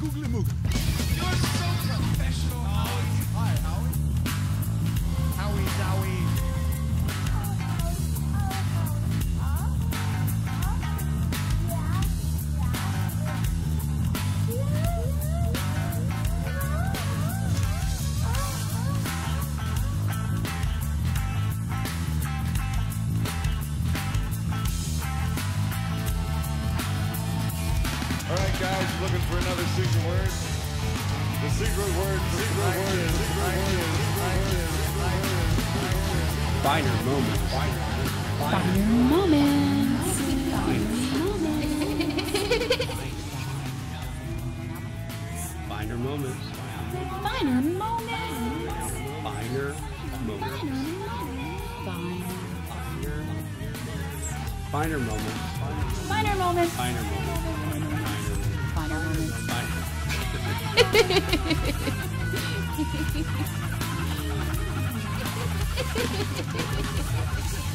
Googly Moogly. You're so professional. Secret word. The secret word. The secret word is. Finer moments. Finer moments. Finer moments. Finer moments. Finer moments. Finer. moments. Finer moments. Finer moments. Finer moments. Finer.